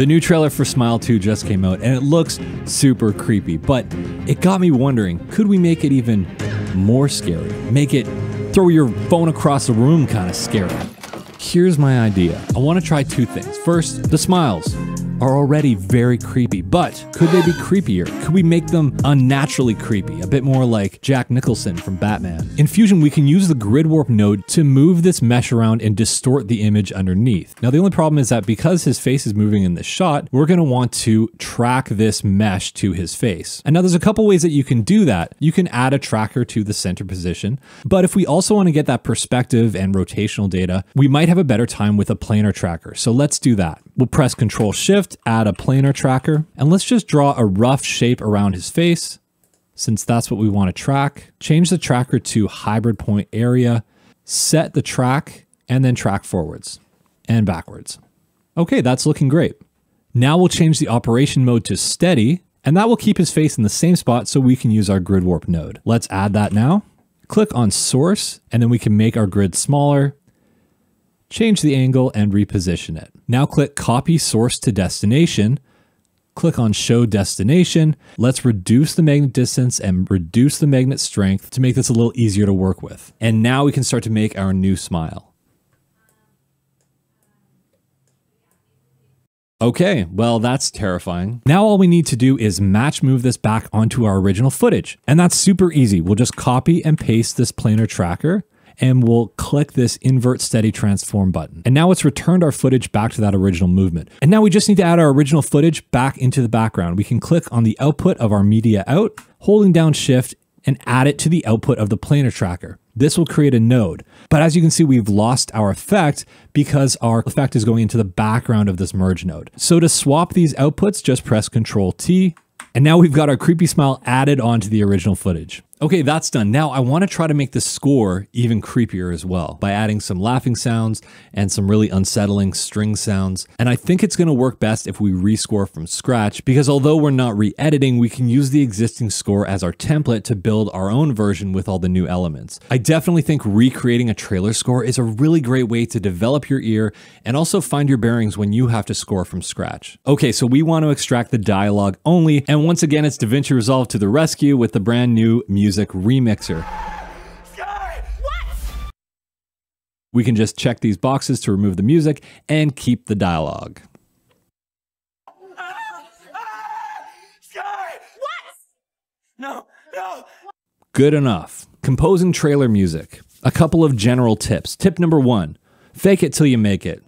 The new trailer for Smile 2 just came out and it looks super creepy, but it got me wondering could we make it even more scary? Make it throw your phone across the room kind of scary. Here's my idea I want to try two things. First, the smiles are already very creepy, but could they be creepier? Could we make them unnaturally creepy? A bit more like Jack Nicholson from Batman. In Fusion, we can use the grid warp node to move this mesh around and distort the image underneath. Now, the only problem is that because his face is moving in this shot, we're going to want to track this mesh to his face. And now there's a couple ways that you can do that. You can add a tracker to the center position, but if we also want to get that perspective and rotational data, we might have a better time with a planar tracker. So let's do that. We'll press Control Shift, add a planar tracker, and let's just draw a rough shape around his face, since that's what we want to track. Change the tracker to hybrid point area, set the track, and then track forwards and backwards. Okay, that's looking great. Now we'll change the operation mode to steady, and that will keep his face in the same spot so we can use our grid warp node. Let's add that now. Click on source, and then we can make our grid smaller change the angle and reposition it. Now click copy source to destination, click on show destination. Let's reduce the magnet distance and reduce the magnet strength to make this a little easier to work with. And now we can start to make our new smile. Okay, well, that's terrifying. Now all we need to do is match move this back onto our original footage. And that's super easy. We'll just copy and paste this planar tracker and we'll click this invert steady transform button. And now it's returned our footage back to that original movement. And now we just need to add our original footage back into the background. We can click on the output of our media out, holding down shift and add it to the output of the planar tracker. This will create a node. But as you can see, we've lost our effect because our effect is going into the background of this merge node. So to swap these outputs, just press Control T, and now we've got our creepy smile added onto the original footage. Okay, that's done. Now I want to try to make the score even creepier as well by adding some laughing sounds and some really unsettling string sounds. And I think it's going to work best if we rescore from scratch because although we're not re-editing, we can use the existing score as our template to build our own version with all the new elements. I definitely think recreating a trailer score is a really great way to develop your ear and also find your bearings when you have to score from scratch. Okay, so we want to extract the dialogue only. And once again, it's DaVinci Resolve to the rescue with the brand new music Music Remixer. We can just check these boxes to remove the music and keep the dialogue. No, no. Good enough. Composing trailer music. A couple of general tips. Tip number one fake it till you make it.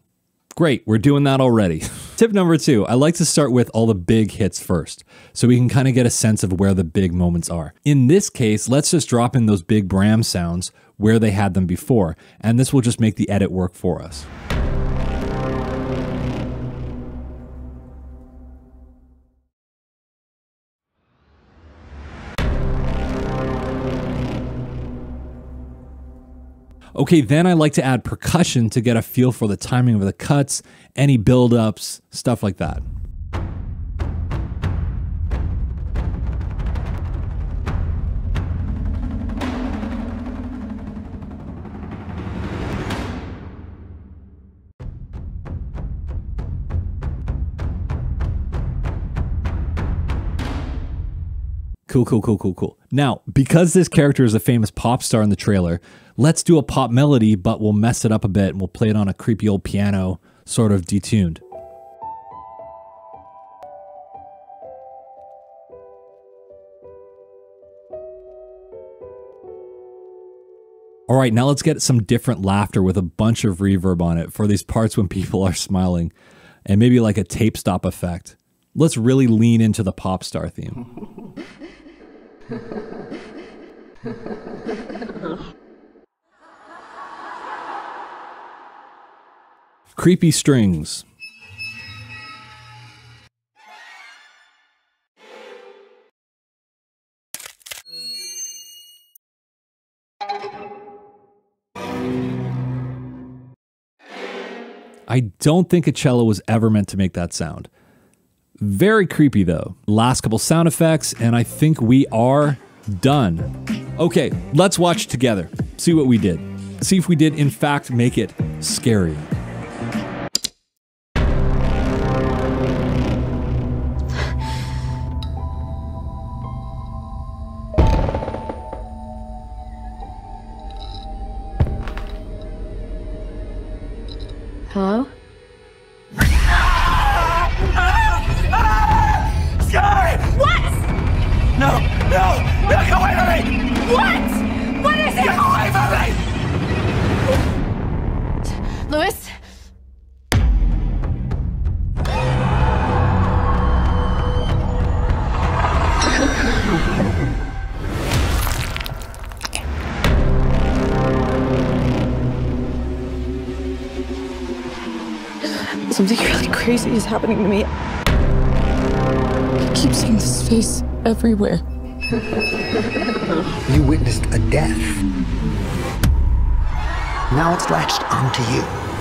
Great, we're doing that already. Tip number two, I like to start with all the big hits first, so we can kind of get a sense of where the big moments are. In this case, let's just drop in those big braam sounds where they had them before, and this will just make the edit work for us. Okay, then I like to add percussion to get a feel for the timing of the cuts, any build-ups, stuff like that. Cool, cool, cool, cool, cool. Now, because this character is a famous pop star in the trailer, let's do a pop melody, but we'll mess it up a bit and we'll play it on a creepy old piano, sort of detuned. All right, now let's get some different laughter with a bunch of reverb on it for these parts when people are smiling and maybe like a tape stop effect. Let's really lean into the pop star theme. Creepy strings. I don't think a cello was ever meant to make that sound. Very creepy though. Last couple sound effects, and I think we are done. Okay, let's watch together. See what we did. See if we did, in fact, make it scary. No! Look away from me! What? What is it? Get away from me! Louis? Something really crazy is happening to me. I keep seeing this face everywhere. You witnessed a death. Now it's latched onto you.